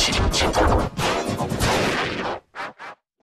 请请走